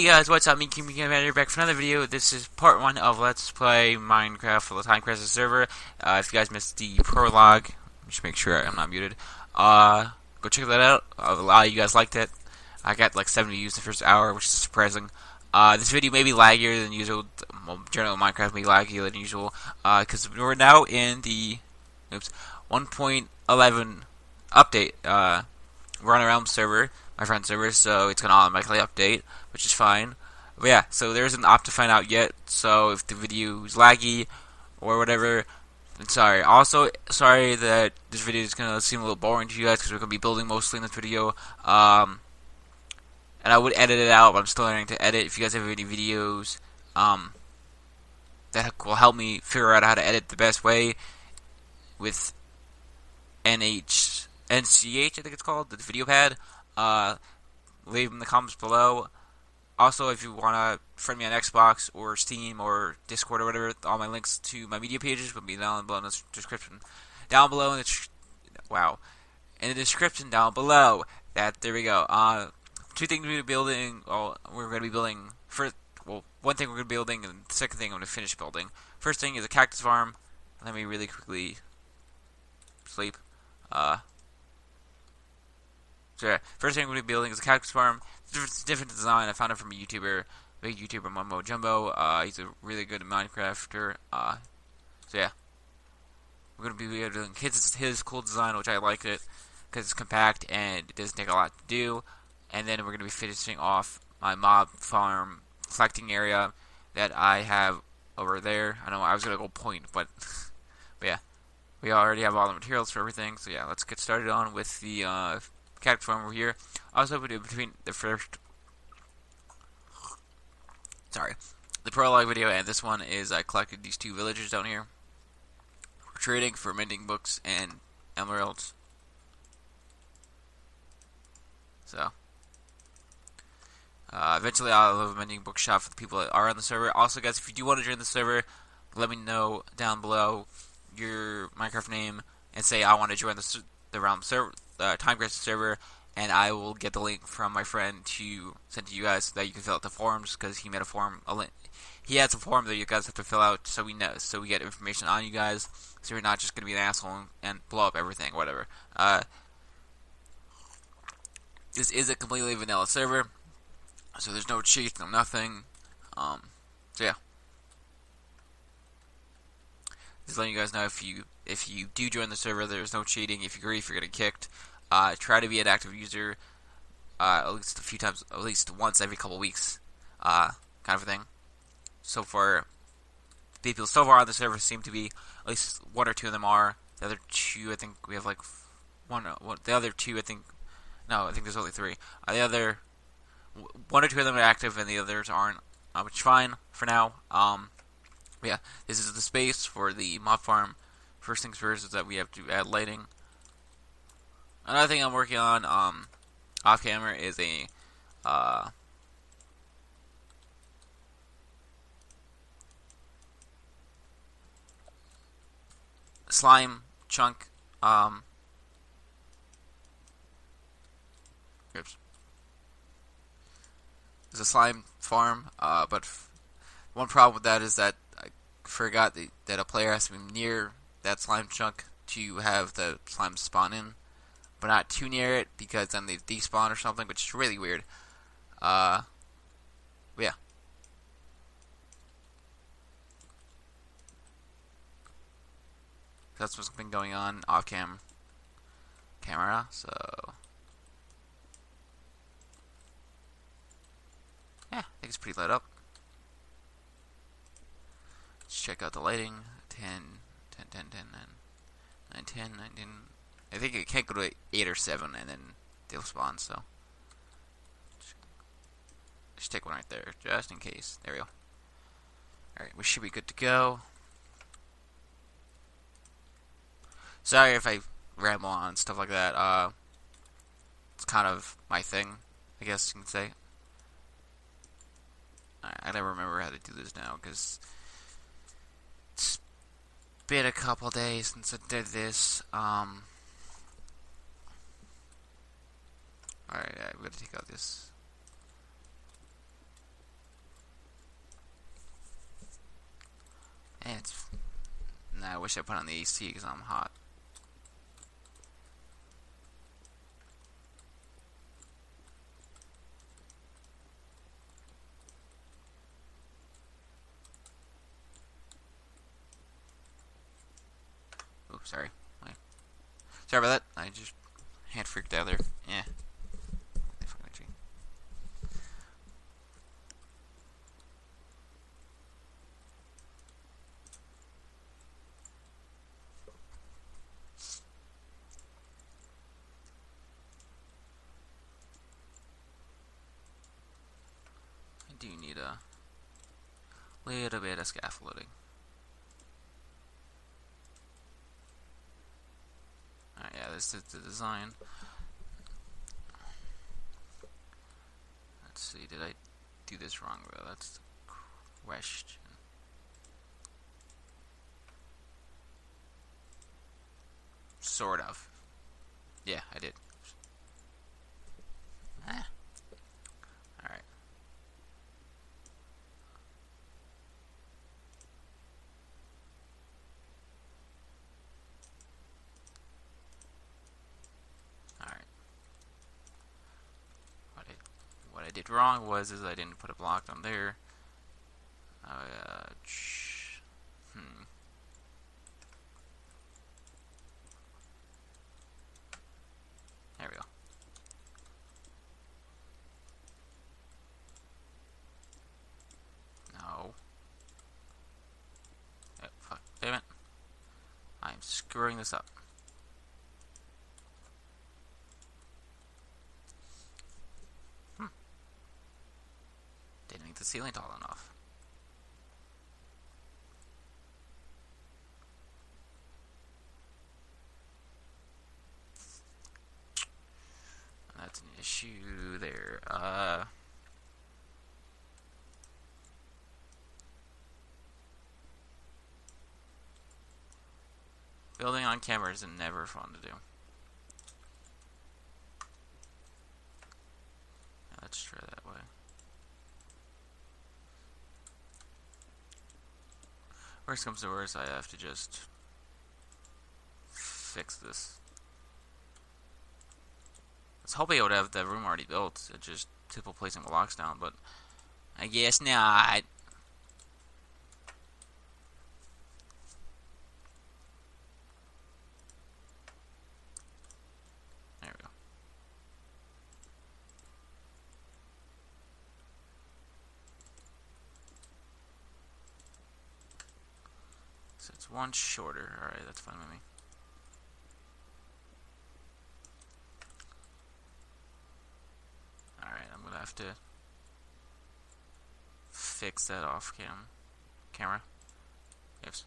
Hey guys, what's up? Me, Game Command, back for another video. This is part one of Let's Play Minecraft for the Time Crisis server. Uh, if you guys missed the prologue, just make sure I'm not muted. Uh, go check that out. A lot of you guys liked it. I got like 70 views the first hour, which is surprising. Uh, this video may be laggier than usual. Well, general Minecraft may be laggier than usual. Uh, because we're now in the, oops, 1.11 update. Uh, we're Realm server my friend's server, so it's gonna automatically update, which is fine. But yeah, so there isn't Optifine out yet. So if the video is laggy or whatever, then sorry. Also, sorry that this video is gonna seem a little boring to you guys because we're gonna be building mostly in this video. Um, and I would edit it out, but I'm still learning to edit. If you guys have any videos, um, that will help me figure out how to edit the best way with NH NCH, I think it's called, the video pad uh, leave in the comments below. Also, if you want to friend me on Xbox or Steam or Discord or whatever, all my links to my media pages will be down below in the description. Down below in the wow, in the description down below. That there we go. Uh, two things we're building. Well, we're going to be building first. Well, one thing we're going to be building, and the second thing I'm going to finish building. First thing is a cactus farm. Let me really quickly sleep. Uh, so yeah, first thing we're to be building is a cactus farm. It's different design. I found it from a YouTuber, big YouTuber, Mumbo Jumbo. Uh, he's a really good Minecrafter. Uh, so yeah, we're going to be building his, his cool design, which I like it because it's compact and it doesn't take a lot to do. And then we're going to be finishing off my mob farm collecting area that I have over there. I know I was to go point, but, but yeah. We already have all the materials for everything, so yeah, let's get started on with the uh, farm over here. Also, between the first, sorry, the prologue video and this one is I collected these two villagers down here. trading for mending books and emeralds. So, uh, eventually I'll have a mending bookshop for the people that are on the server. Also, guys, if you do want to join the server, let me know down below your Minecraft name and say I want to join the the realm server uh, server, and I will get the link from my friend to send to you guys so that you can fill out the forms because he made a form. A link. He has a form that you guys have to fill out so we know, so we get information on you guys, so you're not just gonna be an asshole and blow up everything, whatever. Uh, this is a completely vanilla server, so there's no cheats, no nothing. Um, so yeah. Just letting you guys know if you if you do join the server, there's no cheating. If you grief, you're getting kicked. Uh, try to be an active user uh, at least a few times, at least once every couple weeks, uh, kind of a thing. So far, people so far on the server seem to be at least one or two of them are. The other two, I think we have like one. one the other two, I think. No, I think there's only three. Uh, the other one or two of them are active, and the others aren't, uh, which is fine for now. Um, yeah, this is the space for the mob farm. First things first is that we have to add lighting. Another thing I'm working on um, off camera is a uh, slime chunk. Um, oops. There's a slime farm, uh, but one problem with that is that I forgot that, that a player has to be near that slime chunk to have the slime spawn in but not too near it because then they despawn or something, which is really weird. Uh, yeah. That's what's been going on off cam camera, so yeah, I think it's pretty lit up. Let's check out the lighting. 10, 10, 10, 10, 9, 9 10, 9, 10, I think it can't go to 8 or 7 and then they'll spawn, so. Just take one right there, just in case. There we go. Alright, we should be good to go. Sorry if I ramble on stuff like that. Uh, it's kind of my thing, I guess you can say. I don't remember how to do this now, because it's been a couple days since I did this. Um, Alright, I'm gonna take out this. And it's. Nah, I wish I put on the AC because I'm hot. Oops, sorry. Sorry about that. I just had freaked out there. Yeah. Little bit of scaffolding. Alright, yeah, this is the design. Let's see, did I do this wrong? Well, that's the question. Sort of. Yeah, I did. Ah. Alright. Alright. What I, what I did wrong was is I didn't put a block on there. Uh, hmm. There we go. No. Oh, fuck. Damn it. I'm screwing this up. Hmm. Ceiling tall enough. That's an issue there. Uh. Building on camera is never fun to do. Let's try that way. Worst comes to worst, I have to just fix this. I was hoping I would have the room already built, it's just simple placing blocks down, but I guess not. One shorter. Alright, that's fine with me. Alright, I'm gonna have to fix that off cam camera. Oops.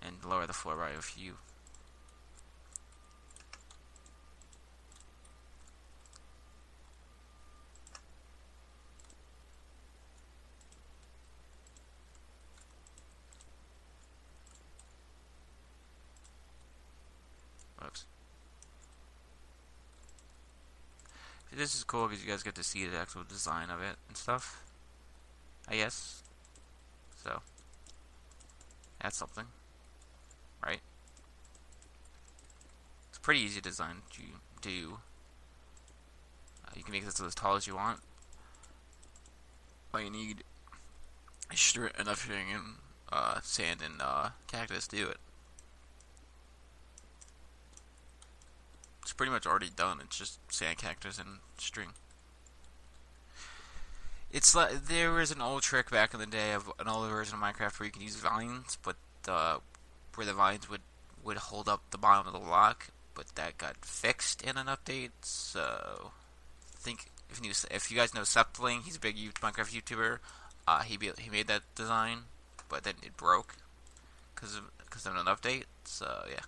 And lower the floor by a few. This is cool because you guys get to see the actual design of it and stuff. I guess. So. That's something. Right? It's pretty easy design to do. Uh, you can make this as tall as you want. All you need is enough string and uh, sand and uh, cactus to do it. Pretty much already done. It's just sand, cactus, and string. It's like there was an old trick back in the day of an older version of Minecraft where you could use vines, but uh, where the vines would would hold up the bottom of the block, but that got fixed in an update. So, I think if you if you guys know SethBling, he's a big Minecraft YouTuber. Uh, he he made that design, but then it broke because of because of an update. So yeah.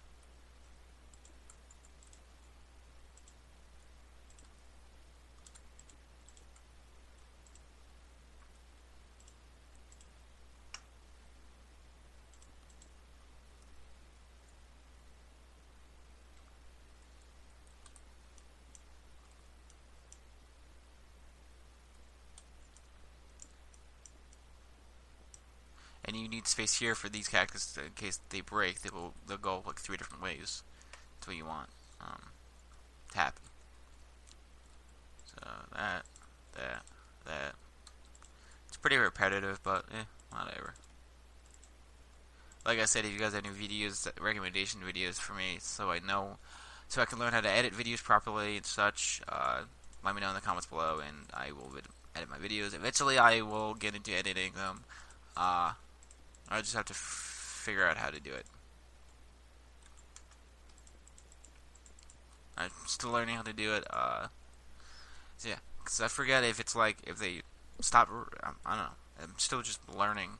Need space here for these cactus in case they break. They will they'll go like three different ways. That's what you want um, to happen. So that, that, that. It's pretty repetitive, but eh, whatever. Like I said, if you guys have any videos, recommendation videos for me, so I know, so I can learn how to edit videos properly and such, uh, let me know in the comments below, and I will edit my videos. Eventually, I will get into editing them. Uh, I just have to figure out how to do it. I'm still learning how to do it. Uh, so yeah, because I forget if it's like if they stop. I don't know. I'm still just learning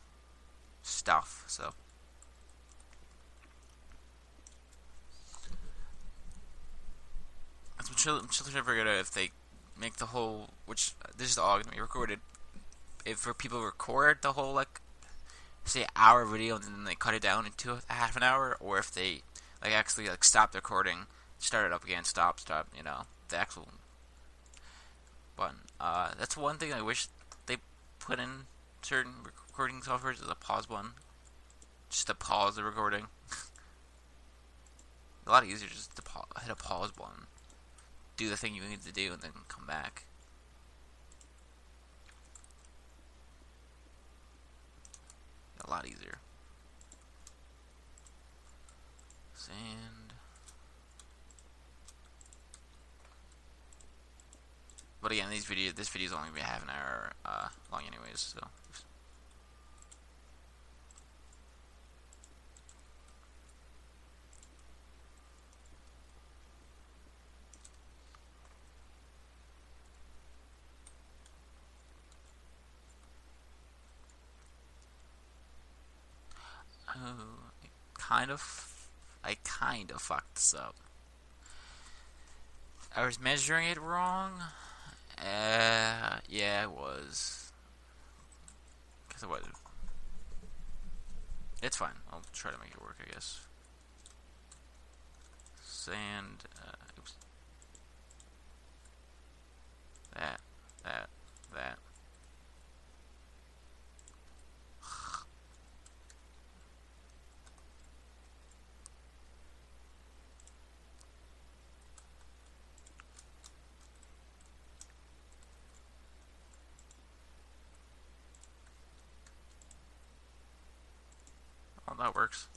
stuff. So. I'm still, I'm still trying to figure out if they make the whole, which this is all to be recorded. If for people record the whole like, say hour video and then they cut it down into a half an hour, or if they like actually like stop the recording, start it up again, stop, stop, you know, the actual button. Uh, that's one thing I wish they put in certain recording software is a pause button, just to pause the recording. a lot easier just to hit a pause button do the thing you need to do and then come back. A lot easier. Sand. But again, these video this video is only gonna be half an hour uh, long, anyways. So. Kind of, I kind of fucked this up. I was measuring it wrong. Uh, yeah, it was. Cause it was. It's fine. I'll try to make it work, I guess. Sand. Uh, oops. That. That. That. That works.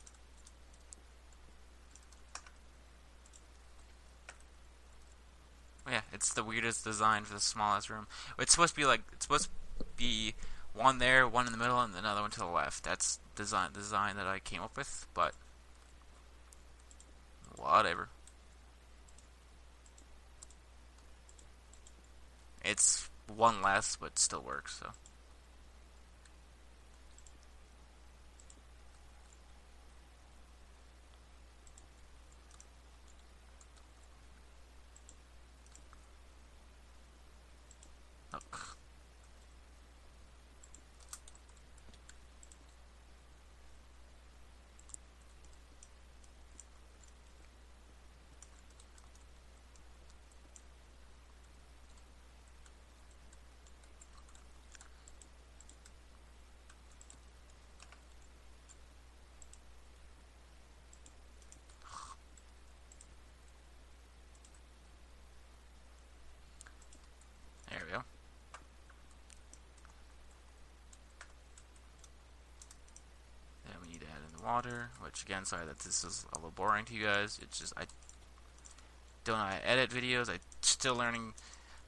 Yeah, it's the weirdest design for the smallest room. It's supposed to be like it's supposed to be one there, one in the middle, and another one to the left. That's design design that I came up with, but whatever. It's one less, but still works. So. Water, which again, sorry that this is a little boring to you guys. It's just, I don't know how to edit videos. I'm still learning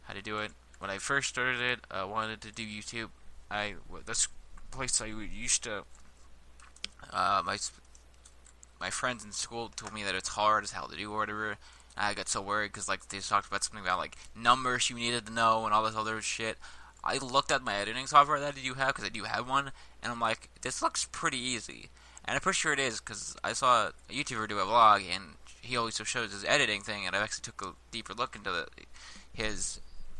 how to do it. When I first started it, I wanted to do YouTube. I, this place I used to, uh, my, my friends in school told me that it's hard as hell to do whatever. I got so worried because like they talked about something about like numbers you needed to know and all this other shit. I looked at my editing software that I do have because I do have one, and I'm like, this looks pretty easy. And I'm pretty sure it is because I saw a YouTuber do a vlog and he always shows his editing thing, and I actually took a deeper look into the, his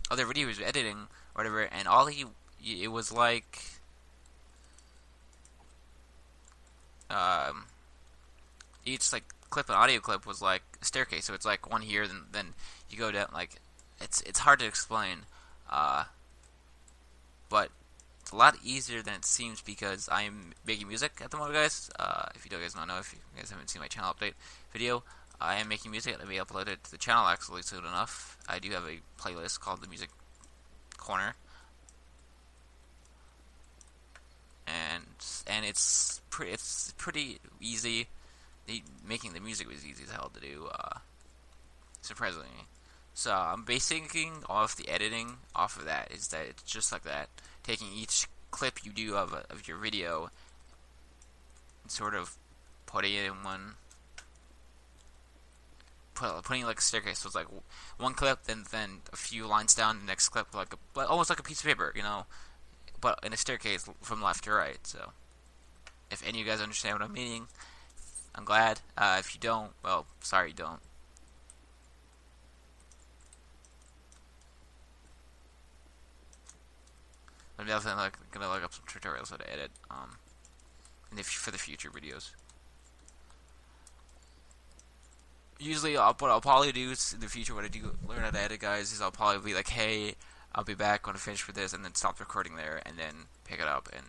other videos editing or whatever, and all he it was like um, each like clip and audio clip was like a staircase, so it's like one here, then then you go down like it's it's hard to explain, uh, but a lot easier than it seems because I'm making music at the moment, guys. Uh, if you guys don't know, if you guys haven't seen my channel update video, I am making music. It'll be uploaded to the channel actually soon enough. I do have a playlist called the Music Corner, and and it's pretty it's pretty easy. The, making the music was easy as hell to do, uh, surprisingly. So I'm basing off the editing off of that. Is that it's just like that, taking each clip you do of a, of your video, and sort of putting it in one put, putting like a staircase. So it's like one clip, then then a few lines down, the next clip, like a, almost like a piece of paper, you know, but in a staircase from left to right. So if any of you guys understand what I'm meaning, I'm glad. Uh, if you don't, well, sorry you don't. I'm definitely like, gonna look up some tutorials how to edit, um, if, for the future videos usually I'll, what I'll probably do in the future when I do learn how to edit, guys, is I'll probably be like, hey, I'll be back when I finish with this, and then stop recording there, and then pick it up and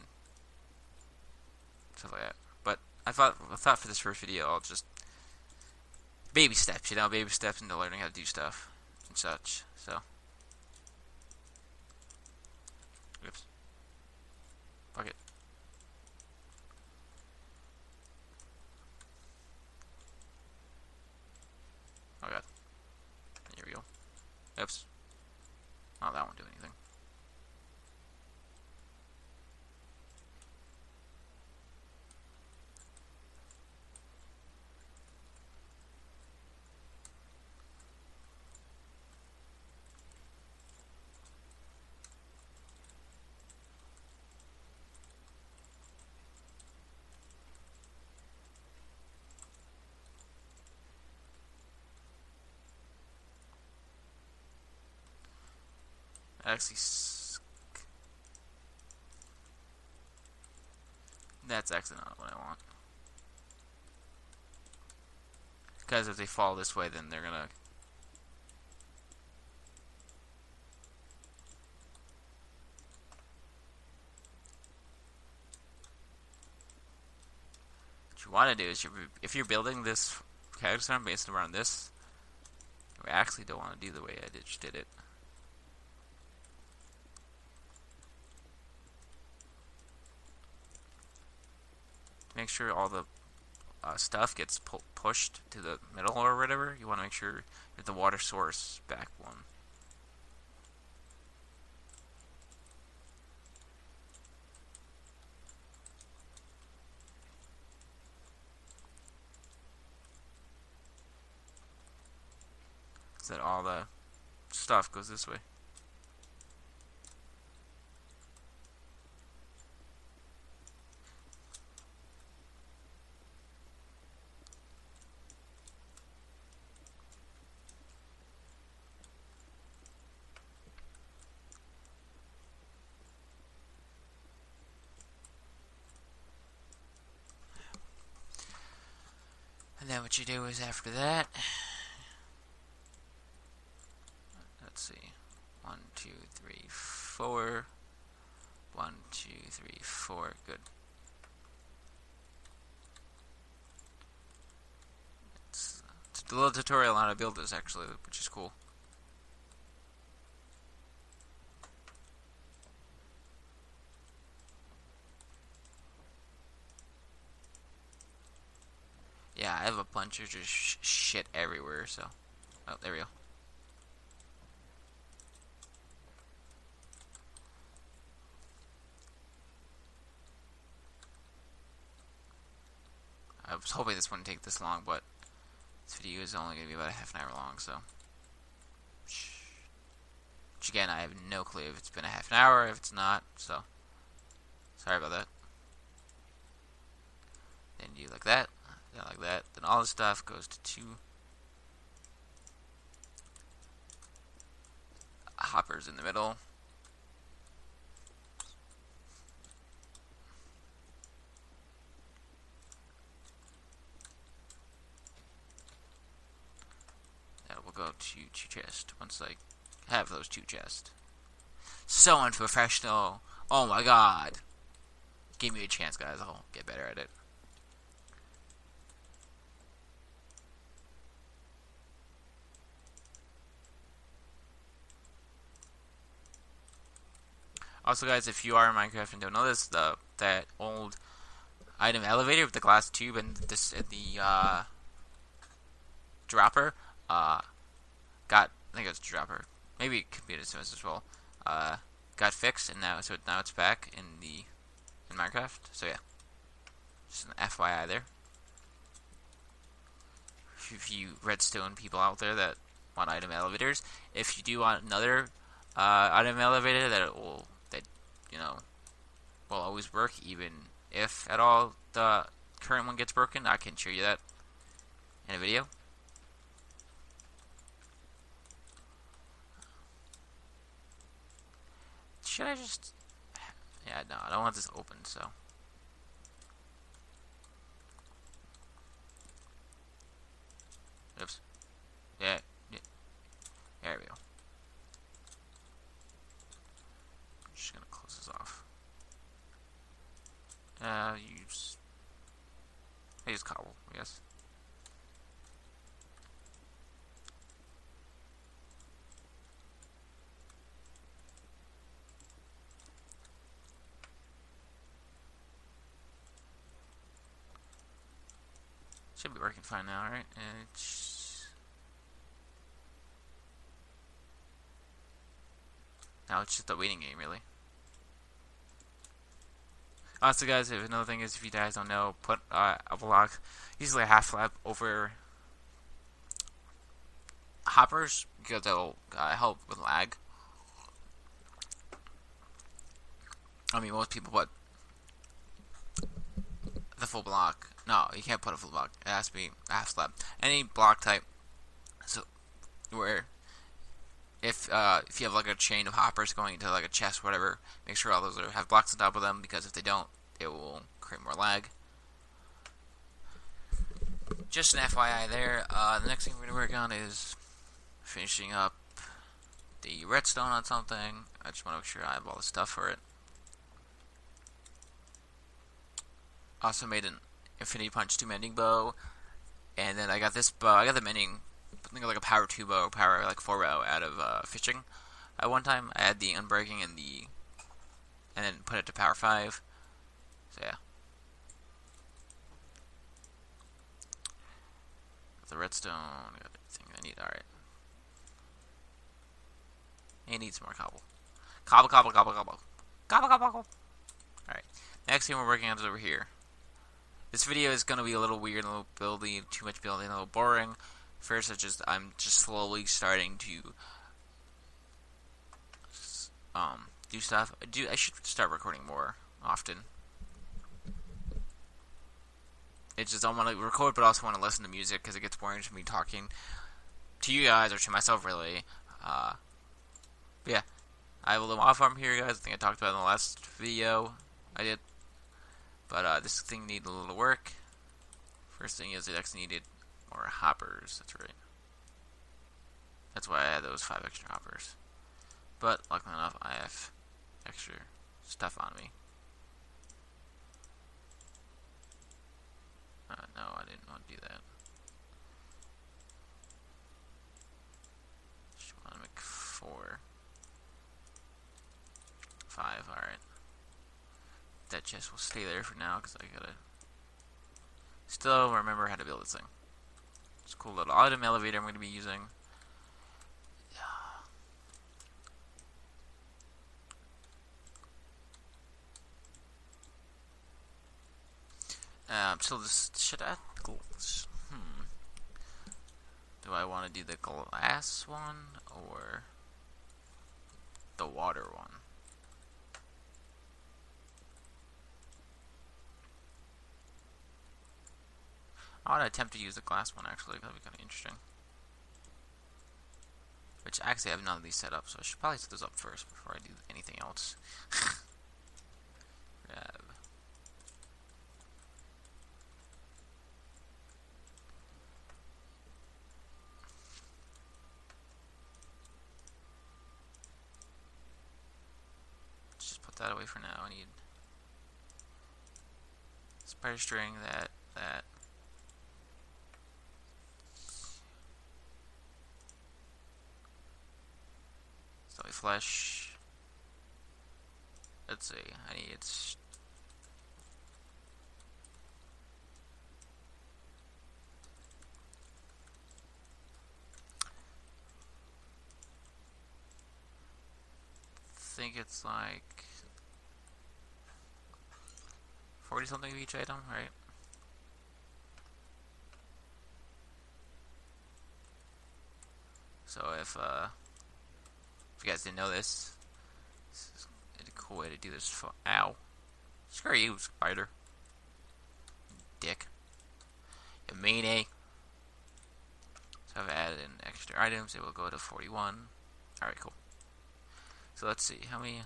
stuff like that. But I thought I thought for this first video, I'll just baby steps, you know, baby steps into learning how to do stuff and such. So, oops, fuck it. Oh god. Here we go. Oops. Oh, that won't do anything. Actually, that's actually not what I want. Because if they fall this way, then they're gonna What you want to do is, you're, if you're building this character based around this, we actually don't want to do the way I just did it. Make sure all the uh, stuff gets pu pushed to the middle or whatever. You want to make sure that the water source back one. So that all the stuff goes this way. And then what you do is after that, let's see, one, two, three, four, one, two, three, four, good. It's, it's a little tutorial on how to build this actually, which is cool. Yeah, I have a bunch of just sh shit everywhere, so... Oh, there we go. I was hoping this wouldn't take this long, but this video is only going to be about a half an hour long, so... Which again, I have no clue if it's been a half an hour, if it's not, so... Sorry about that. Then you like that like that. Then all the stuff goes to two hoppers in the middle. That will go to two chests once I have those two chests. So unprofessional. Oh my god. Give me a chance, guys. I'll get better at it. Also, guys, if you are in Minecraft and don't know this, the that old item elevator with the glass tube and this the uh, dropper uh, got I think it it's dropper. Maybe a dismiss as well. Uh, got fixed and now so now it's back in the in Minecraft. So yeah, just an FYI there. If you redstone people out there that want item elevators, if you do want another uh, item elevator that will you know will always work even if at all the current one gets broken, I can show you that in a video. Should I just... Yeah, no, I don't want this open, so... Oops. Yeah, yeah. There we go. I'm just gonna close this off. Uh, use... I use cobble, I guess. Should be working fine now, right? It's... Now it's just a waiting game, really. Also, guys, if another thing is, if you guys don't know, put uh, a block, usually a half slab over hoppers because it'll uh, help with lag. I mean, most people put the full block no, you can't put a full block. It has to be half slab. Any block type. So where if uh, if you have like a chain of hoppers going into like a chest, whatever, make sure all those are, have blocks on top of them because if they don't, it will create more lag. Just an FYI there. Uh, the next thing we're gonna work on is finishing up the redstone on something. I just want to make sure I have all the stuff for it. Also made an Infinity Punch 2 mending bow, and then I got this bow. I got the mending, something like a power 2 bow, power like 4 bow out of uh, fishing. At one time, I had the unbreaking and the, and then put it to power 5. So yeah. The redstone, I got everything I need. Alright. It needs more cobble. Cobble, cobble, cobble, cobble. Cobble, cobble, cobble. Alright. Next thing we're working on is over here. This video is going to be a little weird, a little building, too much building, a little boring. First, I just I'm just slowly starting to um, do stuff. I do I should start recording more often. It's just I want to record, but also want to listen to music because it gets boring to me talking to you guys or to myself, really. Uh, yeah, I have a little off arm here, guys. I think I talked about in the last video I did. But uh, this thing needed a little work. First thing is it actually needed more hoppers. That's right. That's why I had those five extra hoppers. But luckily enough, I have extra stuff on me. Uh, no, I didn't want to do that. Just want to make four. Five, alright that chest will stay there for now because I gotta still remember how to build this thing. It's a cool little item elevator I'm going to be using. Um, so this should I hmm do I want to do the glass one or the water one? I want to attempt to use the glass one actually. That'd be kind of interesting. Which actually I have none of these set up, so I should probably set those up first before I do anything else. Grab. Just put that away for now. I need spider string, that, that. Flesh. Let's see, I need think it's like 40 something of each item, right? So if, uh, you guys didn't know this, this is a cool way to do this. For ow. Screw you, spider. Dick. You meanie. So I've added in extra items, it will go to 41. Alright, cool. So let's see, how many...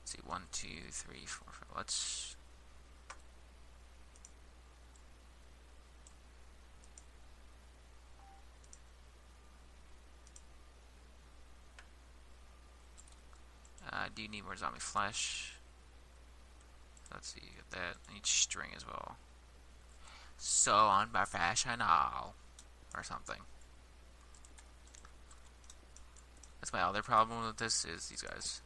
Let's see, one, two, three, four, five. Let's... Uh, do need more zombie flesh? Let's see, you get that. I need string as well. So unprofessional. Or something. That's my other problem with this, is these guys.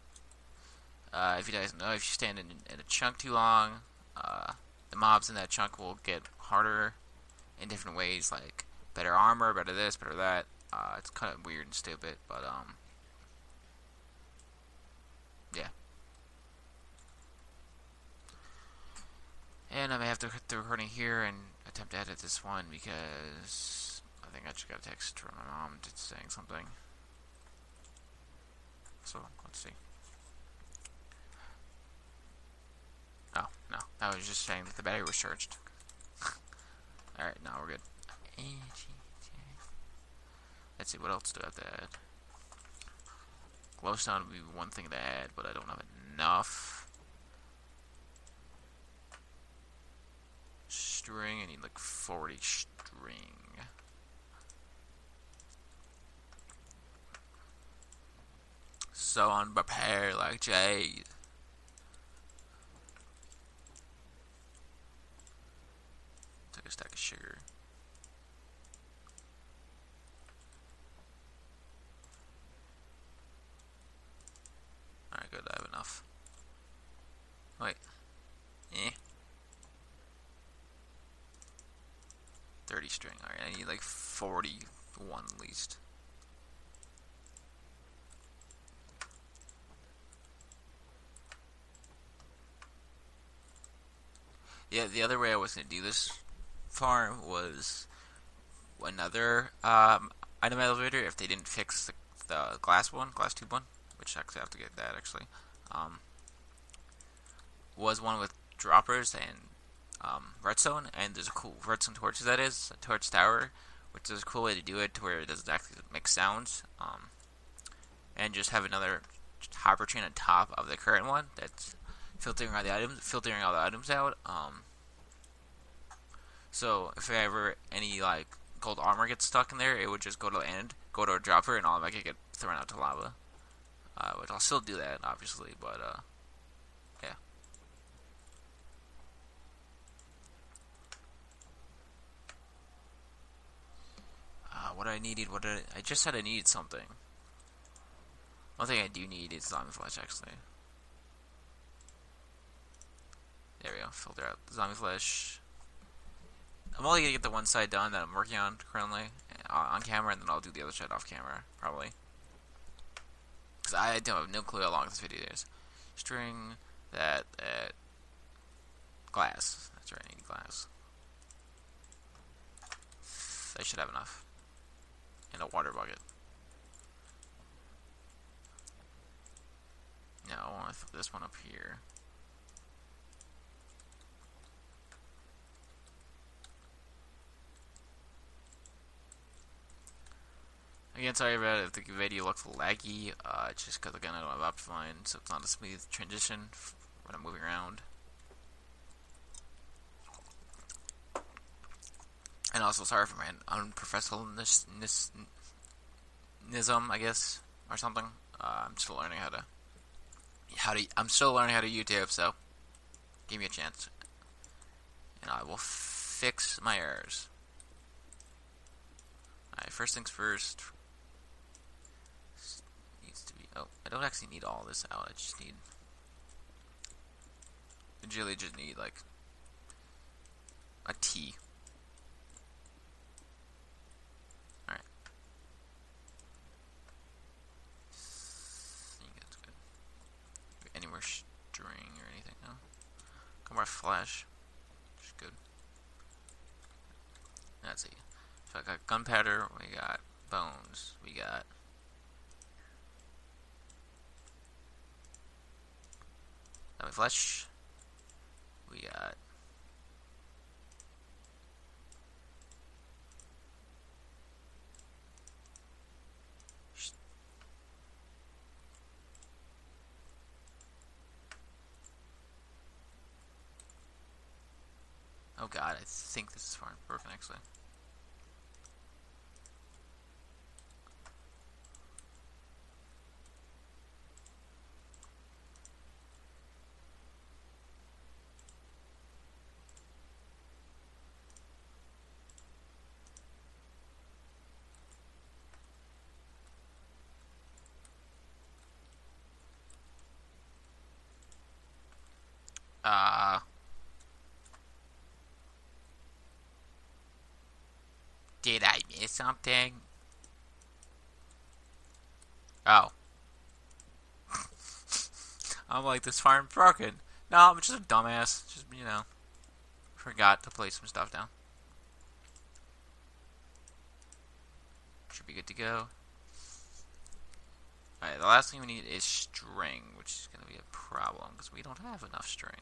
Uh, if you guys know, if you stand in, in a chunk too long, uh, the mobs in that chunk will get harder in different ways, like better armor, better this, better that. Uh, it's kind of weird and stupid, but, um, yeah. And I may have to hit the recording here and attempt to edit this one because I think I just got a text from my mom saying something. So, let's see. Oh, no. I was just saying that the battery was charged. Alright, now we're good. Let's see, what else do I have to add? Glowstone would be one thing to add, but I don't have enough. String, I need like 40 string. so unprepared like Jade. Took a stack of sugar. Alright, good, I have enough. Wait. Eh. 30 string. Alright, I need like 41 at least. Yeah, the other way I was going to do this farm was another um, item elevator if they didn't fix the, the, glass one, glass tube one, which actually I have to get that actually. Um, was one with droppers and um, redstone, and there's a cool redstone torch that is, a torch tower, which is a cool way to do it to where it doesn't actually make sounds. Um, and just have another hopper chain on top of the current one that's filtering all the items, filtering all the items out. Um, so if ever any like gold armor gets stuck in there, it would just go to the end, go to a dropper, and all of it could get thrown out to lava. Uh, which I'll still do that, obviously, but uh, yeah. Uh, what I needed, what I, I just said I needed something. One thing I do need is zombie flesh, actually. There we go. Filter out the zombie flesh. I'm only gonna get the one side done that I'm working on currently uh, on camera, and then I'll do the other side off camera, probably. Because I don't have no clue how long this video is. String that at glass. That's right, I need glass. I should have enough. And a water bucket. Now I want to put this one up here. Again, sorry about it if the video looks laggy, uh, just because again I don't have Optifine, so it's not a smooth transition when I'm moving around. And also sorry for my unprofessionalness, Nism, I guess, or something. Uh, I'm still learning how to how to. I'm still learning how to YouTube, so give me a chance, and I will fix my errors. Alright, first things first. Needs to be. Oh, I don't actually need all this out. I just need. I really just need like a T. Alright. think that's good. Any more string or anything? No? Come more flash. Which is good. Let's see. So I got gunpowder, we got bones, we got Let me flesh, we got Oh god, I think this is far broken actually. Uh, did I miss something? Oh. I'm like, this farm broken. No, I'm just a dumbass. Just, you know, forgot to place some stuff down. Should be good to go. Alright, the last thing we need is string, which is going to be a problem, because we don't have enough string.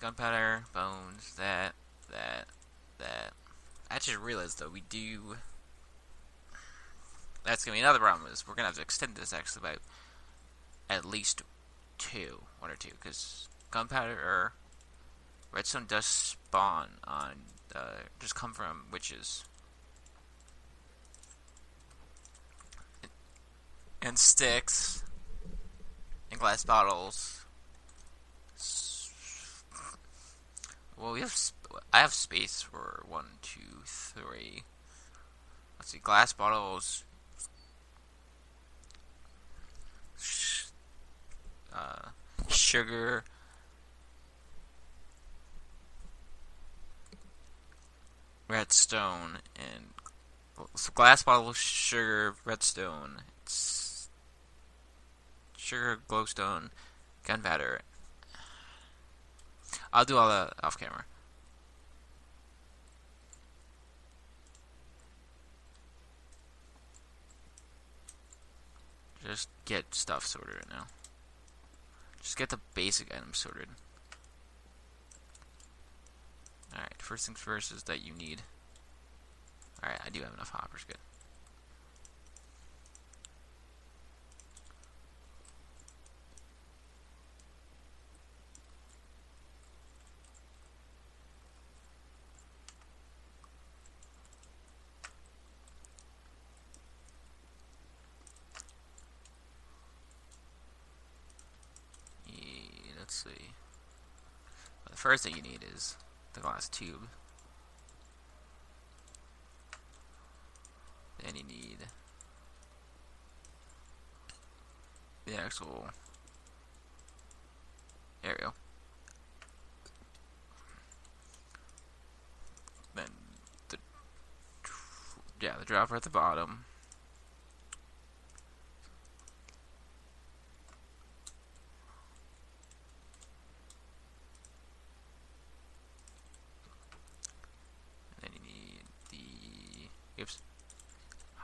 gunpowder, bones, that, that, that. I just realized though we do. That's gonna be another problem. Is we're gonna have to extend this actually by at least two, one or two, because gunpowder or redstone does spawn on, uh, just come from witches. And sticks and glass bottles Well, we have. I have space for one, two, three. Let's see. Glass bottles. Uh, sugar. Redstone and glass bottle, sugar, redstone, sugar, glowstone, gunpowder, I'll do all that off camera. Just get stuff sorted right now. Just get the basic items sorted. Alright, first things first is that you need... Alright, I do have enough hoppers, good. see. the first thing you need is the glass tube. Then you need the actual aerial. Then the yeah, the dropper at the bottom.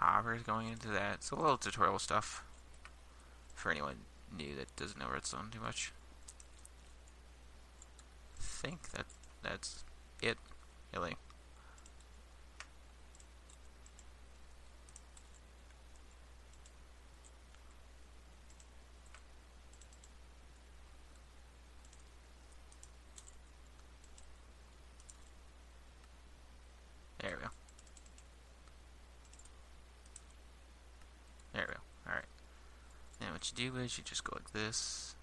hoppers going into that. It's a little tutorial stuff for anyone new that doesn't know redstone too much. I think that that's it, really. There we go. You do is you just go like this.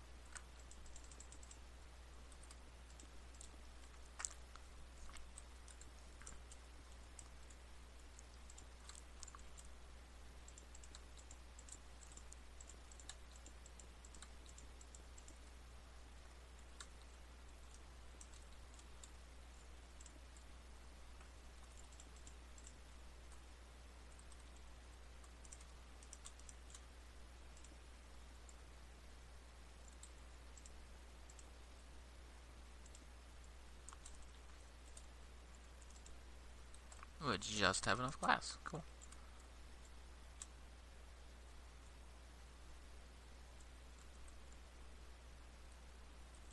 Would just have enough glass. Cool.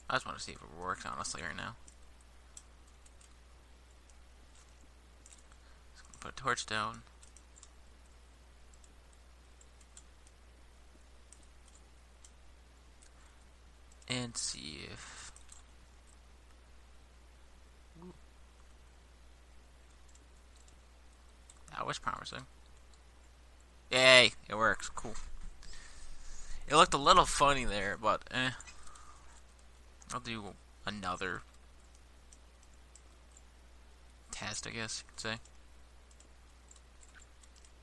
I just want to see if it works, honestly, right now. put a torch down. And see if... was promising. Yay! It works. Cool. It looked a little funny there, but eh. I'll do another test, I guess you could say.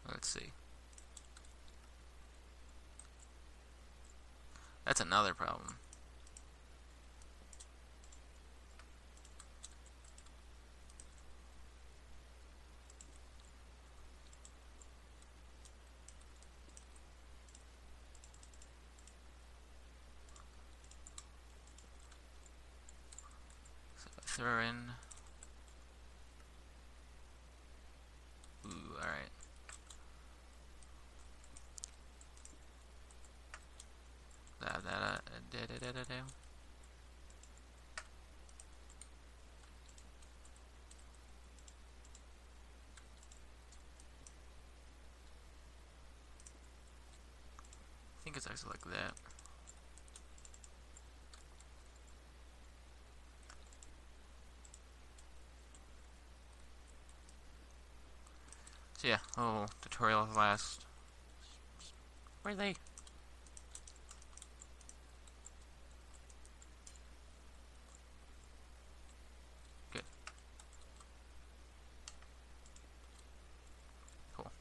Let's see. That's another problem. Throw in. Ooh, alright. Da da da da da da da da. I think it's actually like that. So yeah, oh, tutorial last. Where are they? Good. Cool.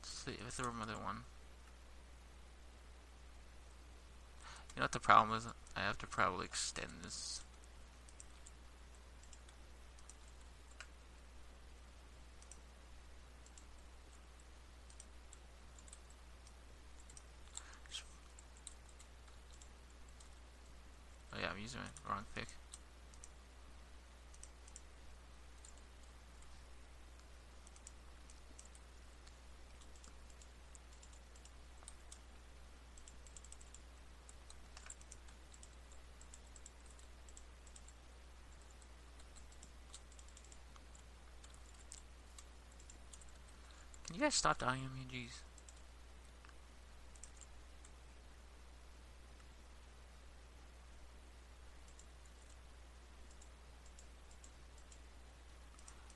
Let's see if there another one. You know what the problem is? I have to probably extend this. Oh yeah, I'm using the wrong pick. Can you guys stop dying on me? Jeez.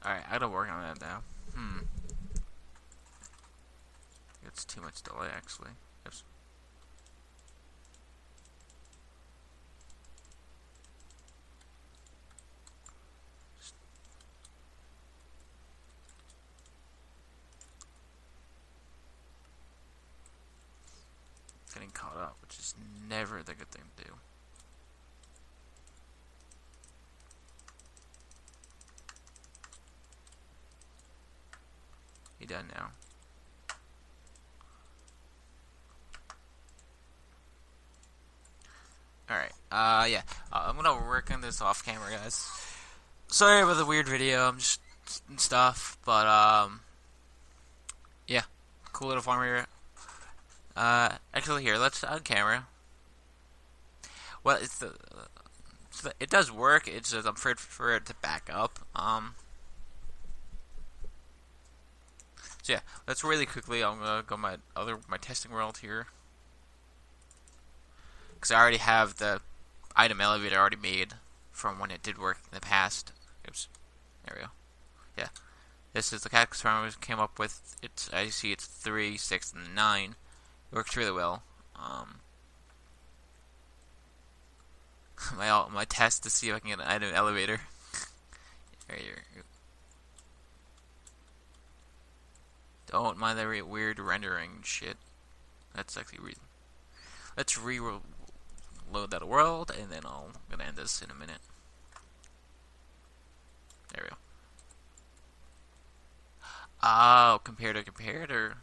Alright, I gotta work on that now. Hmm. It's too much delay, actually. Oops. getting caught up, which is never the good thing to do. You done now. Alright, uh, yeah. Uh, I'm gonna work on this off camera, guys. Sorry about the weird video, I'm just stuff, but, um, yeah. Cool little farm here. Uh, actually, here, let's on camera. Well, it's the, it does work. It's just I'm afraid for it to back up. Um. So yeah, let's really quickly. I'm gonna go my other my testing world here because I already have the item elevator already made from when it did work in the past. Oops, there we go. Yeah. This is the calculus formula we came up with. It's I see it's three, six, and nine. It works really well. Um, my my test to see if I can get an item elevator. right here. Don't mind that weird rendering shit. That's actually reason. Let's re-load that world, and then I'll I'm gonna end this in a minute. There we go. Oh, comparator, comparator.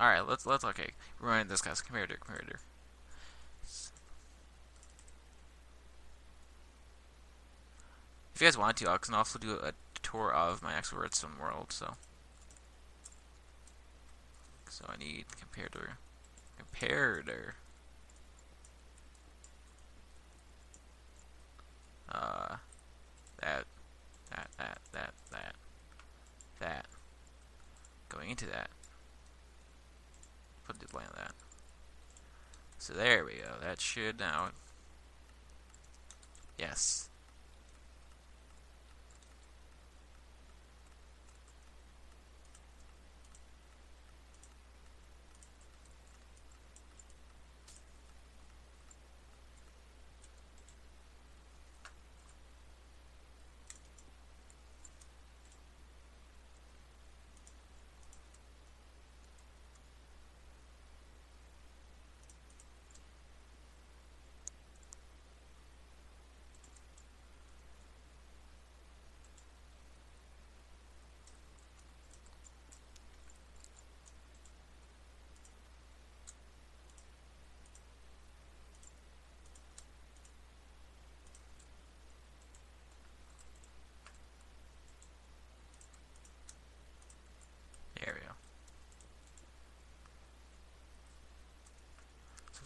Alright, let's let's okay. Running this guy's comparator, comparator. If you guys want to, I can also do a tour of my actual redstone world, so. So I need comparator. Comparator. Uh, that, that, that, that, that, that. Going into that. Put the line of that. So there we go. That should now. Yes.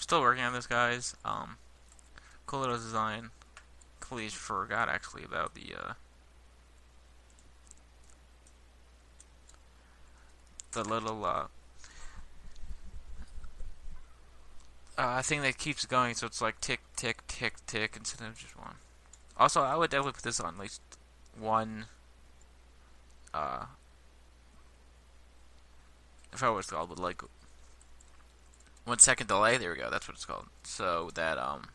Still working on this, guys. Um, cool little design. Completely forgot actually about the uh, the little uh, uh, thing that keeps going, so it's like tick, tick, tick, tick instead of just one. Also, I would definitely put this on at least one. Uh, if I was called, would like one second delay. There we go. That's what it's called. So that um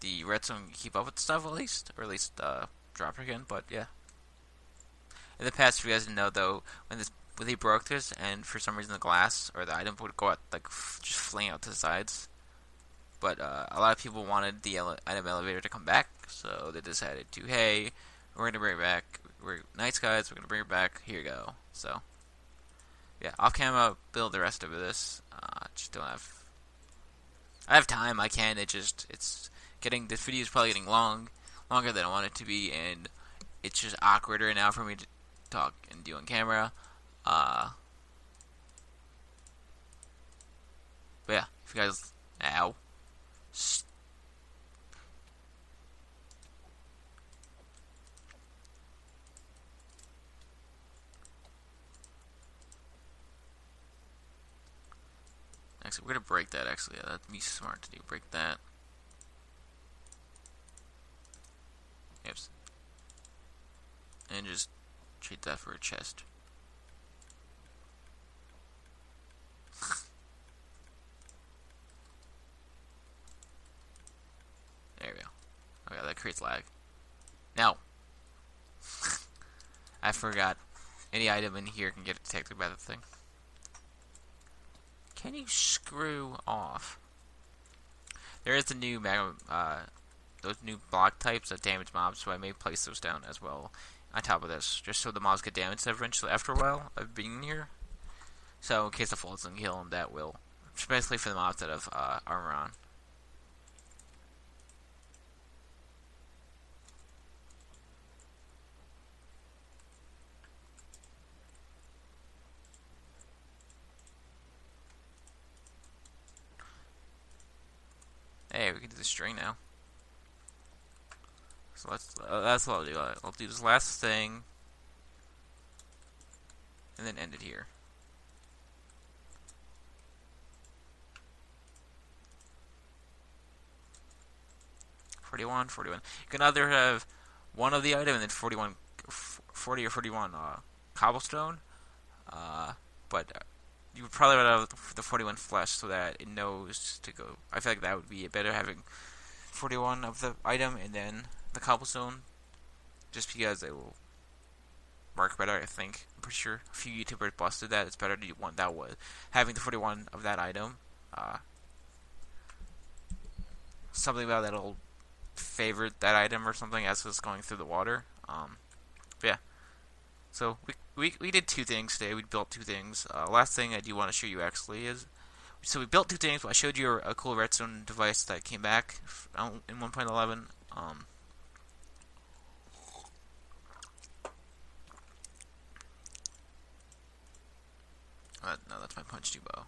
the redstone can keep up with stuff at least, or at least uh, drop again. But yeah. In the past, if you guys didn't know though, when this when they broke this, and for some reason the glass or the item would go out like just fling out to the sides. But uh, a lot of people wanted the ele item elevator to come back, so they decided to, hey, we're gonna bring it back. We're nice guys. We're gonna bring it back. Here you go. So yeah, off camera, build the rest of this. Uh, just don't have. I have time. I can. It just it's getting this video is probably getting long, longer than I want it to be, and it's just awkward right now for me to talk and do on camera. Uh, but yeah, if you guys, ow, Actually, we're gonna break that. Actually, yeah, that'd be smart to do. Break that. Yep. And just treat that for a chest. there we go. Oh, okay, that creates lag. Now, I forgot. Any item in here can get detected by the thing. Can you screw off? There is a new magma, uh, those new block types that damage mobs, so I may place those down as well on top of this, just so the mobs get damaged eventually after a while of being here. So in case the fall doesn't kill them, that will. Especially for the mobs that have uh, armor on. the string now. So that's uh, that's what I'll do. I'll do this last thing, and then end it here. Forty-one, forty-one. You can either have one of the item and then 41, 40 or forty-one uh, cobblestone, uh, but you would probably rather have the 41 flesh so that it knows to go. I feel like that would be better having 41 of the item and then the cobblestone, just because it will work better. I think I'm pretty sure a few YouTubers busted that. It's better to want that was having the 41 of that item. Uh, something about that'll favor that item or something as it's going through the water. Um. So we, we we did two things today. We built two things. Uh, last thing I do want to show you actually is so we built two things. I showed you a, cool redstone device that came back in 1.11. Um, uh, no, that's my punch bow.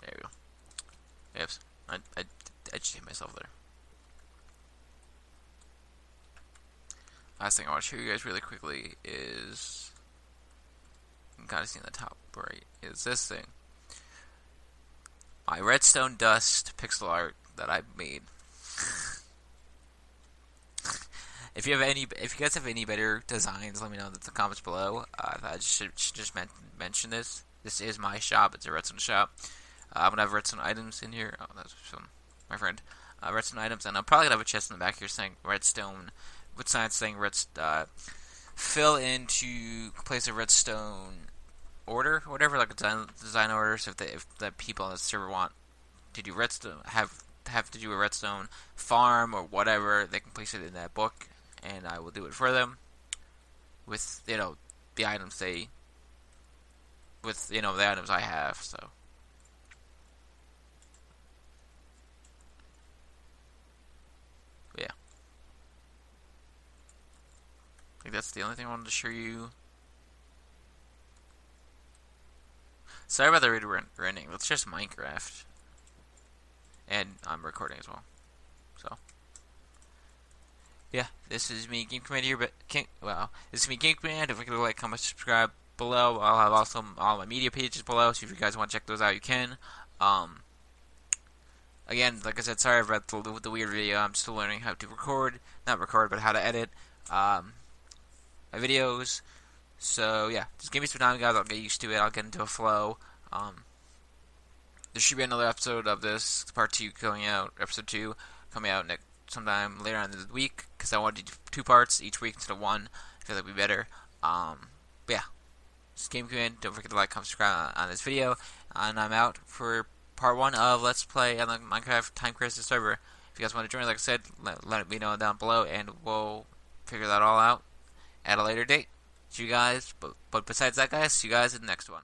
There we go. Oops. I, I, I just hit myself there. Last thing I want to show you guys really quickly is of see in the top right is this thing. My redstone dust pixel art that I made. if you have any, if you guys have any better designs, let me know in the comments below. Uh, I should, should just men mention this. This is my shop. It's a redstone shop. Uh, I'm gonna have redstone items in here. Oh, that's from my friend. Uh, redstone items, and I'm probably gonna have a chest in the back here saying redstone with science saying red uh, fill into place a redstone order whatever, like a design, design order. So if, if the people on the server want to do redstone, have have to do a redstone farm or whatever, they can place it in that book, and I will do it for them with you know the items they with you know the items I have. So. That's the only thing I wanted to show you. Sorry about the running. Let's just Minecraft. And I'm recording as well. So. Yeah, this is me, Game Command here, but King, well, this is me, Game Command. If you could like, comment, subscribe below, I'll have also all my media pages below, so if you guys want to check those out, you can. Um, again, like I said, sorry about the, the weird video. I'm still learning how to record, not record, but how to edit. Um, my videos. So yeah, just give me some time, guys. I'll get used to it. I'll get into a flow. Um, there should be another episode of this part two coming out. Episode two coming out next sometime later on in the week because I want to do two parts each week instead of one. I feel like would be better. Um, but yeah, this Game Command. Don't forget to like, comment, subscribe on, on this video, and I'm out for part one of Let's Play on the Minecraft Time Crisis server. If you guys want to join, like I said, let, let me know down below, and we'll figure that all out at a later date. See you guys, but, but besides that, guys, see you guys in the next one.